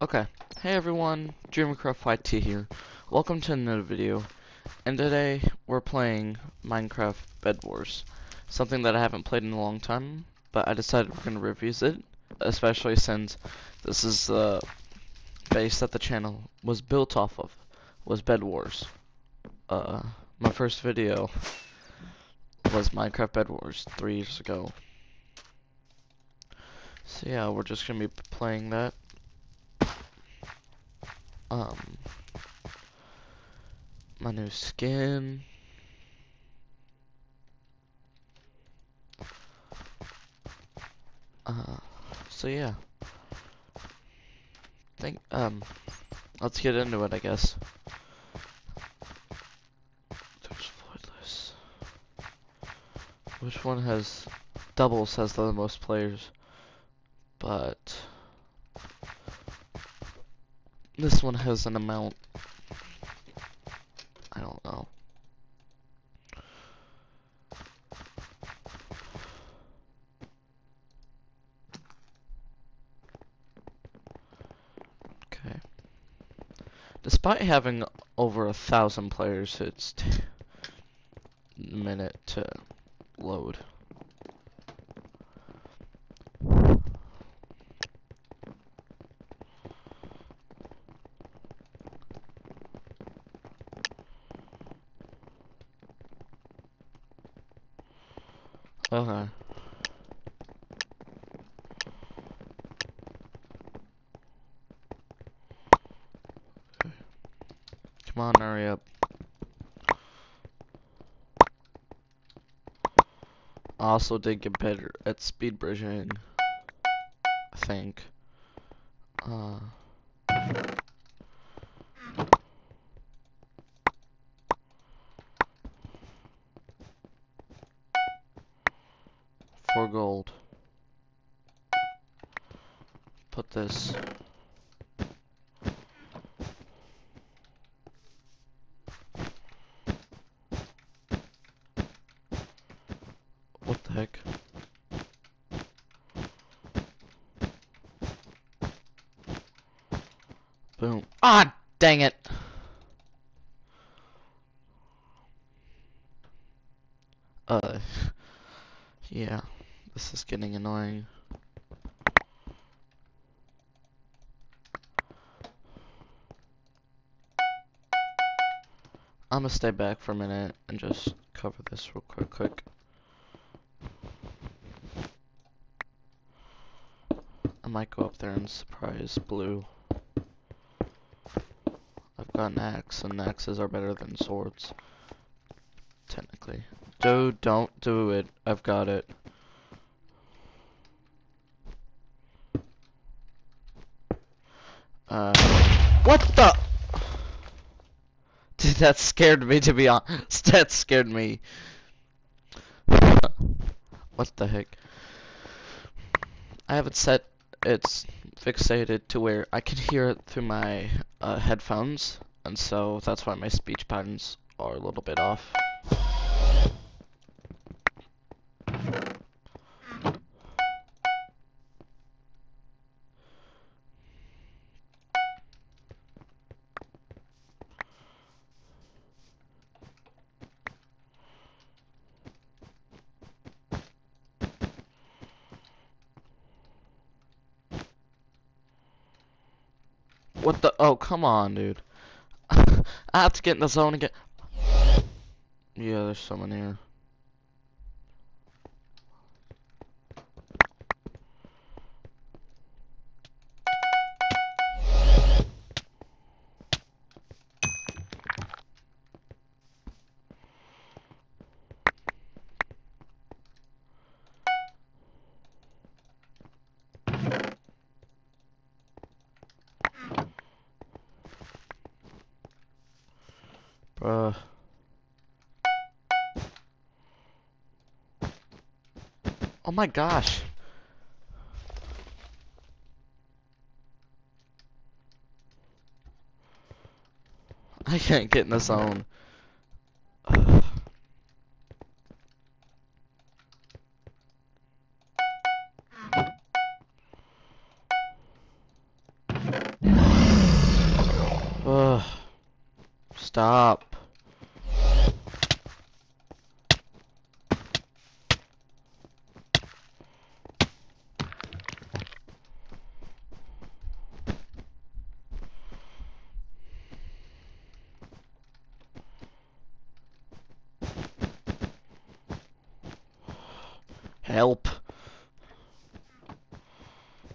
Okay, hey everyone, DreamerCraft YT here. Welcome to another video. And today we're playing Minecraft Bed Wars. Something that I haven't played in a long time, but I decided we're gonna revisit, it. especially since this is the base that the channel was built off of, was Bed Wars. Uh, my first video was Minecraft Bed Wars three years ago. So yeah, we're just gonna be playing that um my new skin. Uh so yeah. Think um let's get into it I guess. Which one has doubles has the most players but this one has an amount. I don't know. Okay. Despite having over a thousand players, it's a minute to load. Okay. Come on, hurry up. I also did get at speed bridging. I think. Uh. Four gold. Put this. What the heck? Boom. Ah, dang it. Uh, yeah, this is getting annoying. I'm gonna stay back for a minute and just cover this real quick, quick. I might go up there and surprise Blue. Got an axe, and axes are better than swords. Technically. Dude, don't do it. I've got it. Uh, what the? Dude, that scared me to be honest. That scared me. what the heck? I have it set, it's fixated to where I can hear it through my uh, headphones, and so that's why my speech patterns are a little bit off. What the? Oh, come on, dude. I have to get in the zone again. Yeah, there's someone here. Bruh. Oh my gosh. I can't get in the zone.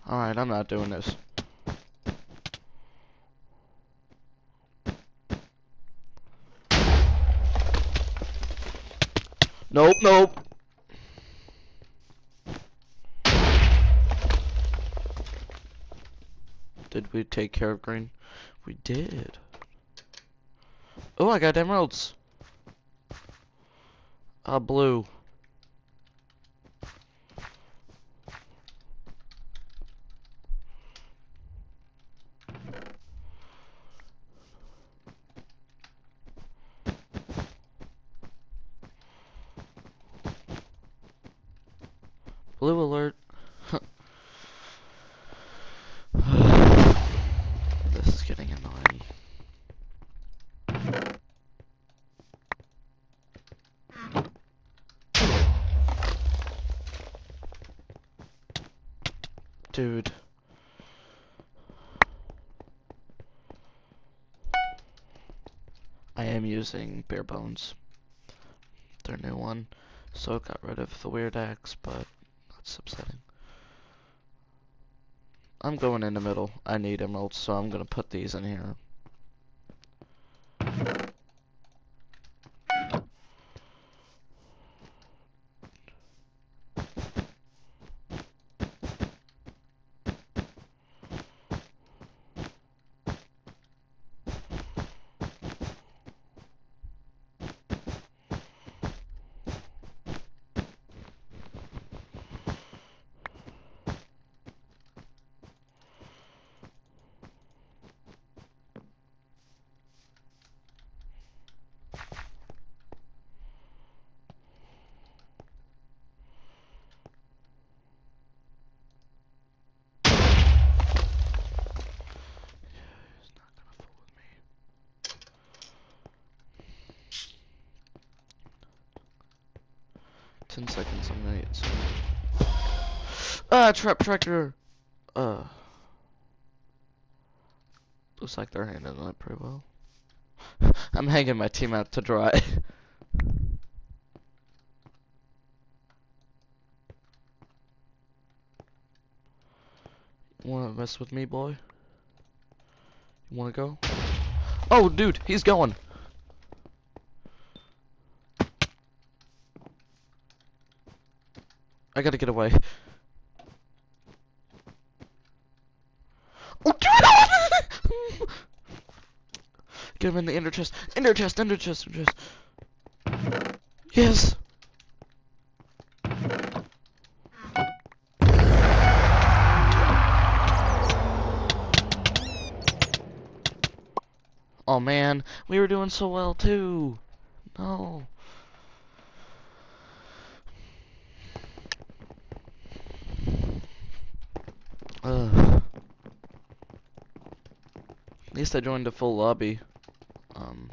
Alright, I'm not doing this. Nope, nope. Did we take care of green? We did. Oh, I got emeralds. Uh, blue. Blue alert. this is getting annoying. Dude. I am using bare bones. Their new one. So I got rid of the weird axe, but that's upsetting. I'm going in the middle. I need emeralds, so I'm gonna put these in here. 10 seconds, I'm gonna get Ah, trap tractor! Uh. Looks like they're handling that pretty well. I'm hanging my team out to dry. Wanna mess with me, boy? You wanna go? Oh, dude, he's going! Gotta get away. Oh! Get him in the inner chest. Inner chest, inner chest, inner chest. Yes! Oh man, we were doing so well too. No. At least I joined a full lobby. Um.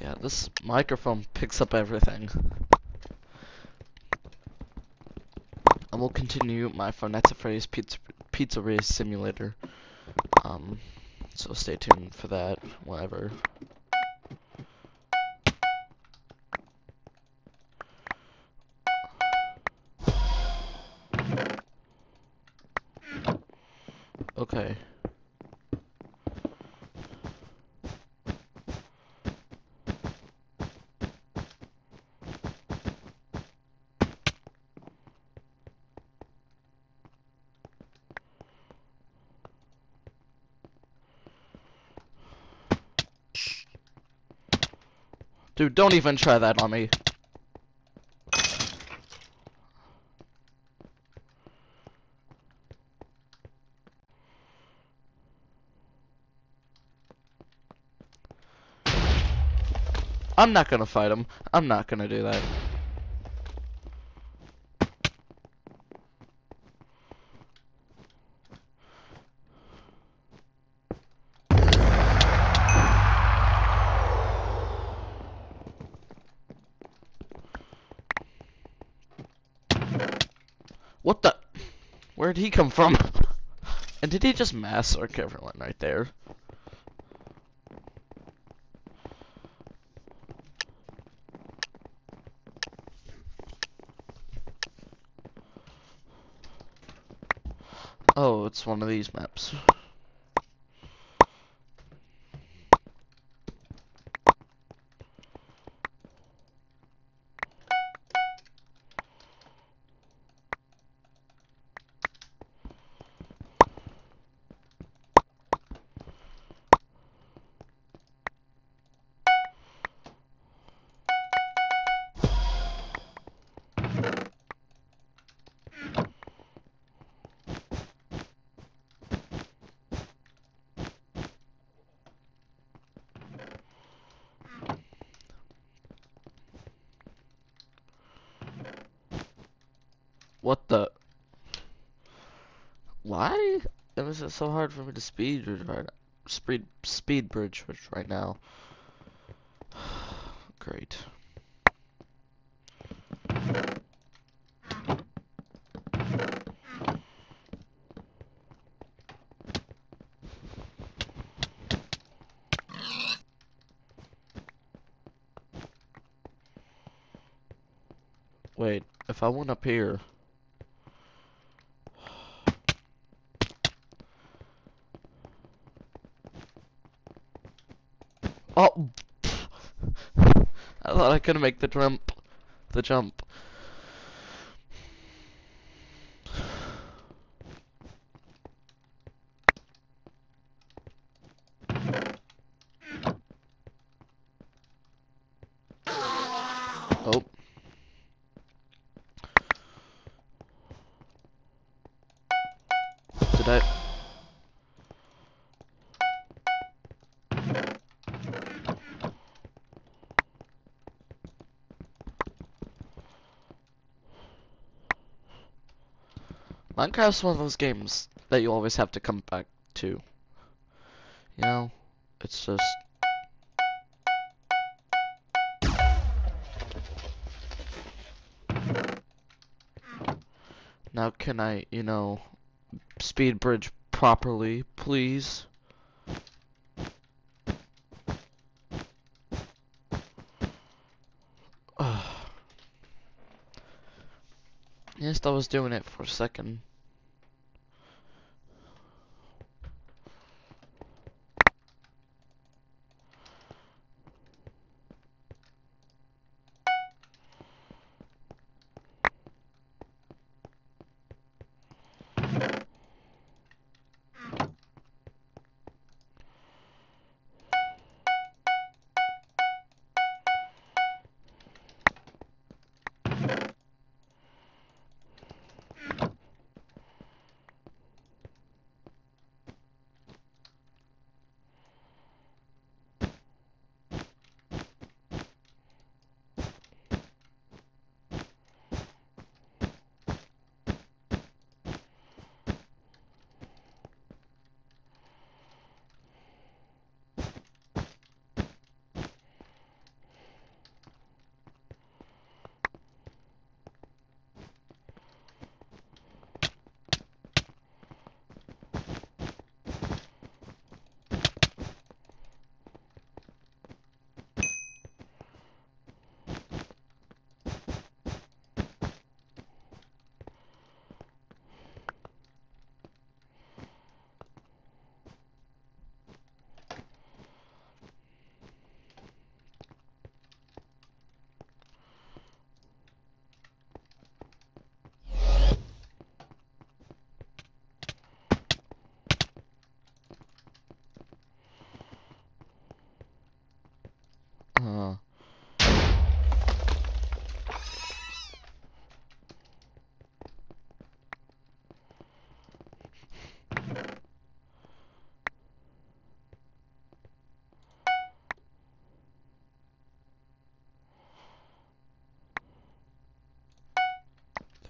Yeah, this microphone picks up everything. I will continue my Freddy's Pizza Pizzeria Simulator. Um, so stay tuned for that. Whatever. Okay. Dude, don't even try that on me. I'm not gonna fight him. I'm not gonna do that. What the? Where'd he come from? and did he just massacre everyone right there? It's one of these maps. What the? Why it so hard for me to speed right speed speed bridge right now? Great. Wait, if I went up here Oh! I thought I could make the jump. The jump. Oh. Did I... Minecraft's one of those games that you always have to come back to. You know, it's just... Now can I, you know, speed bridge properly, please? yes, I was doing it for a second.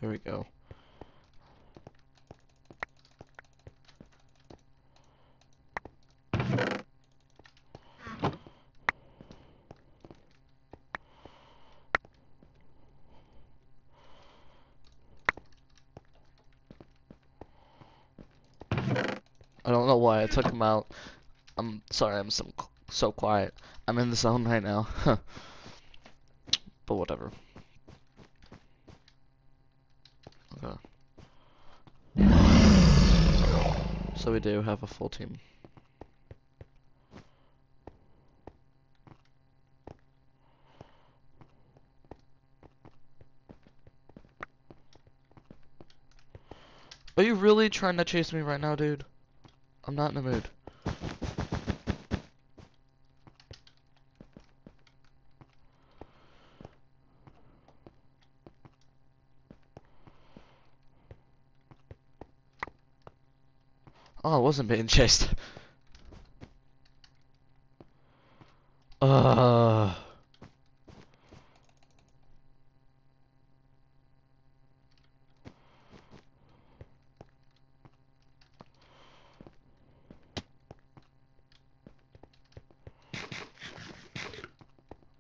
There we go. I don't know why I took him out. I'm sorry, I'm so, so quiet. I'm in the zone right now. but whatever. Okay. So we do have a full team. Are you really trying to chase me right now, dude? I'm not in the mood. Oh, I wasn't being chased. Uh.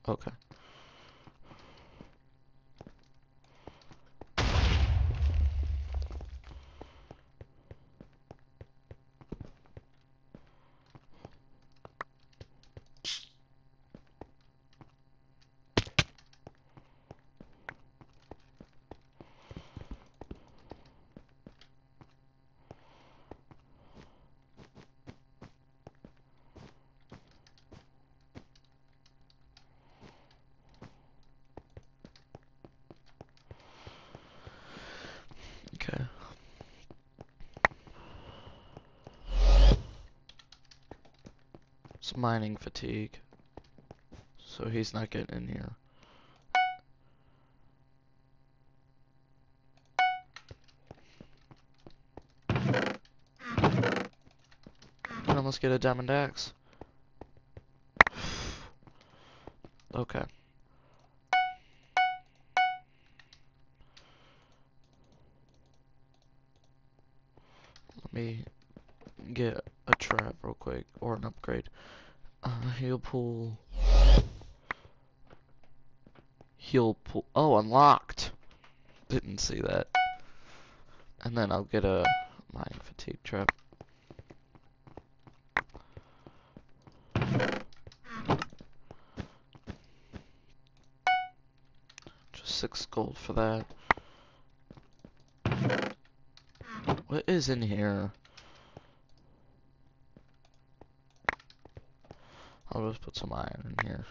Okay. It's mining fatigue. So he's not getting in here. Can almost get a diamond axe. okay. Let me get a trap real quick, or an upgrade. Uh, pool. Heal pool. Oh, unlocked! Didn't see that. And then I'll get a mine fatigue trap. Just six gold for that. What is in here? I'll just put some iron in here.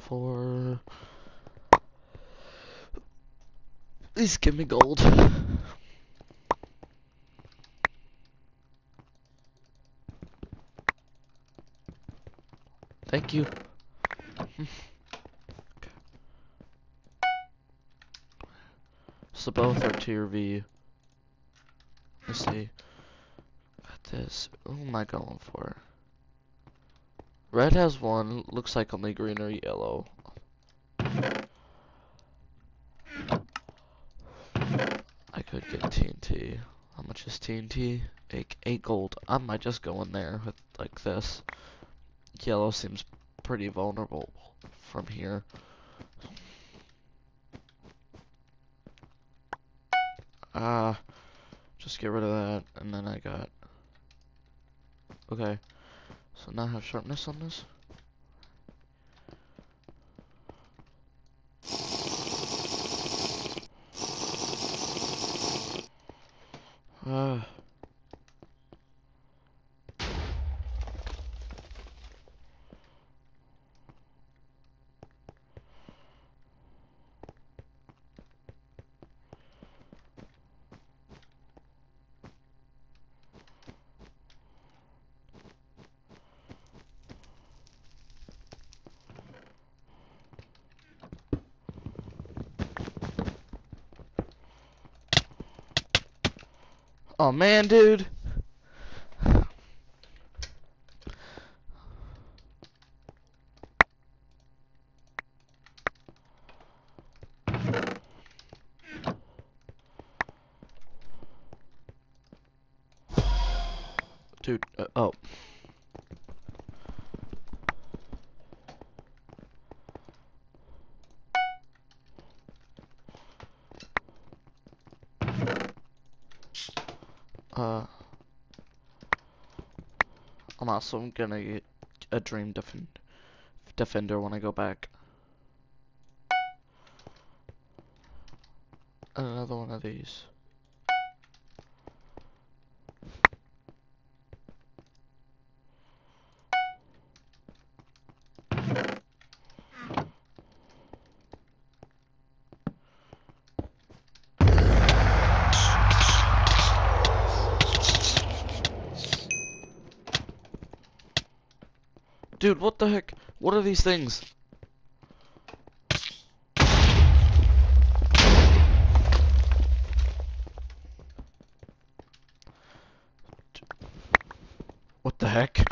For please give me gold. Thank you. So both are tier V. Let's see. This. Who am I going for? Red has one. Looks like only green or yellow. I could get TNT. How much is TNT? Eight, eight gold. I might just go in there with like this. Yellow seems pretty vulnerable from here. Ah, just get rid of that, and then I got. Okay, so now I have sharpness on this. Ah. Oh man, dude. Dude, uh, oh. Also I'm gonna get a dream defend defender when I go back. Another one of these. Dude, what the heck? What are these things? What the heck?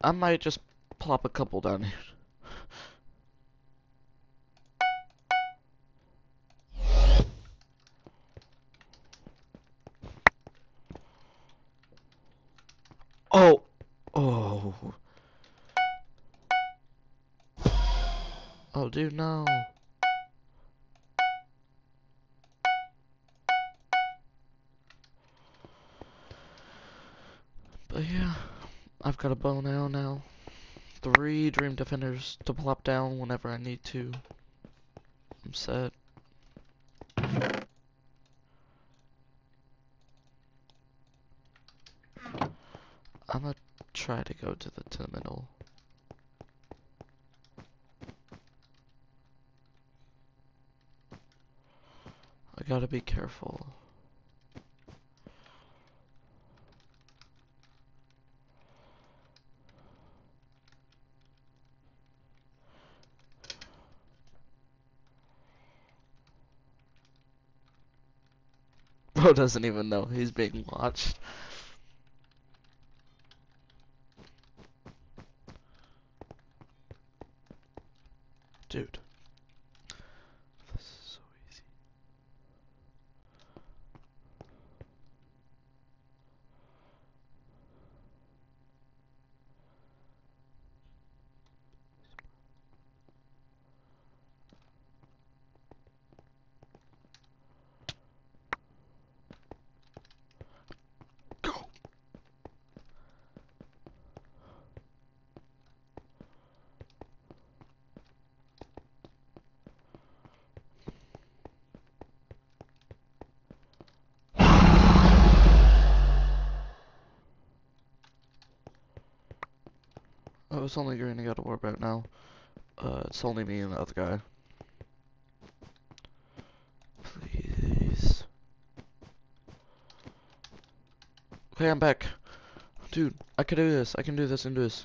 I might just plop a couple down here. To plop down whenever I need to. I'm set. I'm gonna try to go to the, terminal. I gotta be careful. Doesn't even know he's being watched. Dude. This is so easy. Go. It's only green I gotta worry about now. Uh, it's only me and the other guy. Please. Okay, I'm back. Dude, I can do this. I can do this and do this.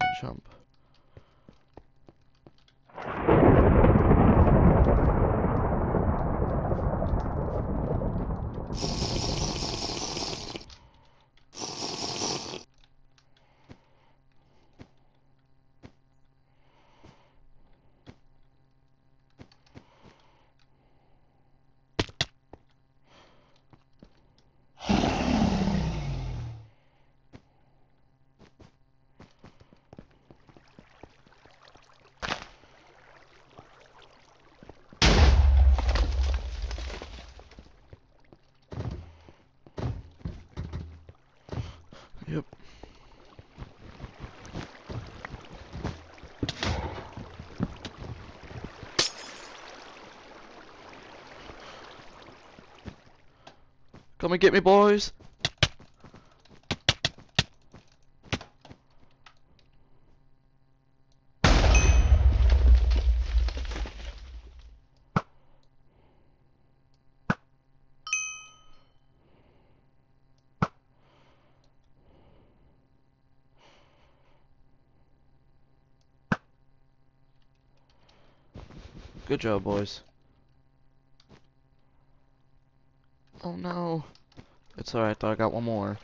And jump. Come and get me, boys. Good job, boys. Oh no. It's alright though, I got one more.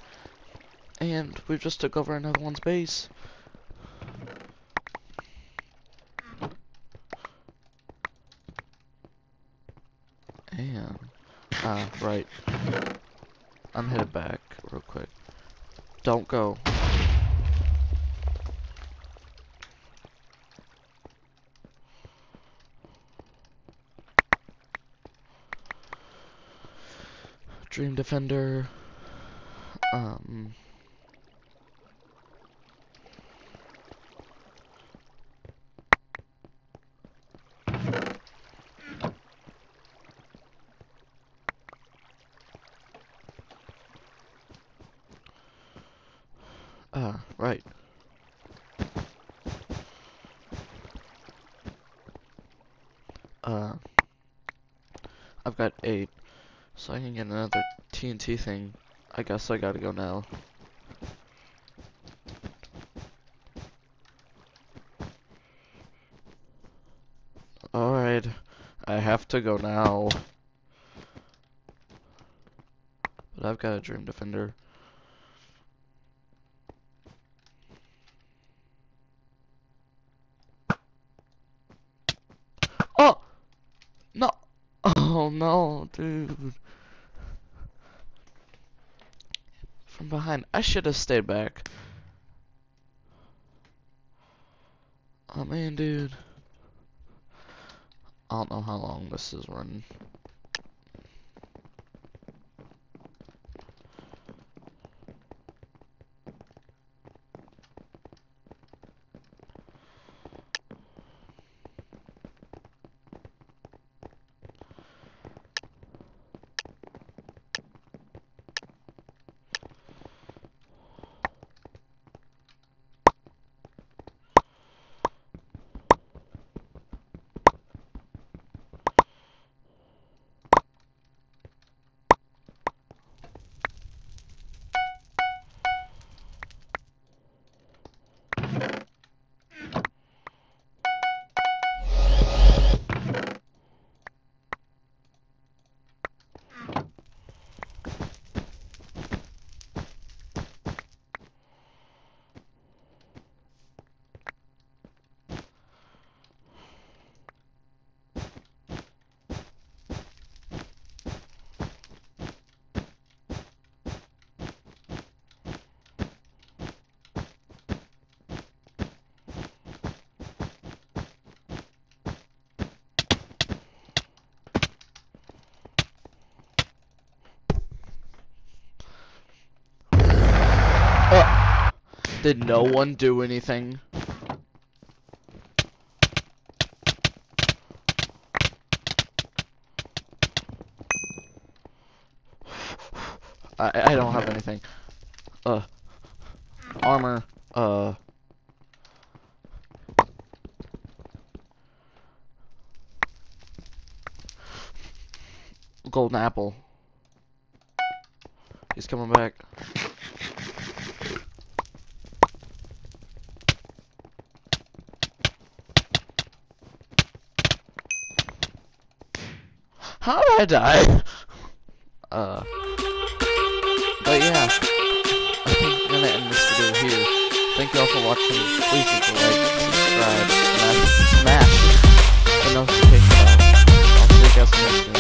And we just took over another one's base. And, ah, right. I'm headed back real quick. Don't go. Dream Defender. Um. Ah, right. Uh, I've got eight, so I can get another TNT thing. I guess I gotta go now. Alright, I have to go now. But I've got a Dream Defender. Oh! No! Oh no, dude. From behind. I should have stayed back. Oh man, dude. I don't know how long this is running. Uh, did no one do anything? I I don't have anything. Uh armor, uh golden apple. He's coming back. How I die? Uh, but yeah, I think I'm gonna end this video here. Thank you all for watching. Please leave a like, subscribe, smash, smash the notification bell. I'll see you guys next time.